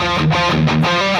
Bye.